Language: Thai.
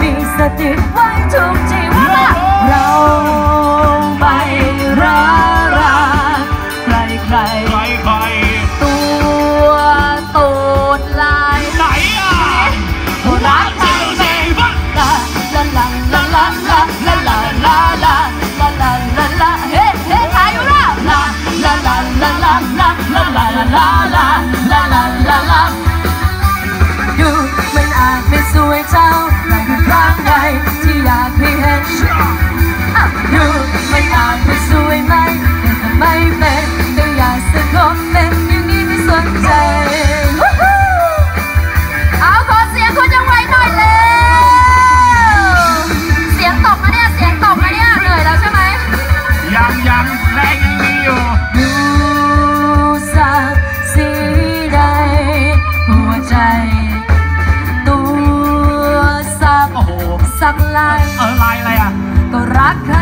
vì giờ tìm mãi trong สักลายเออลายอะไรอะก็รักใคร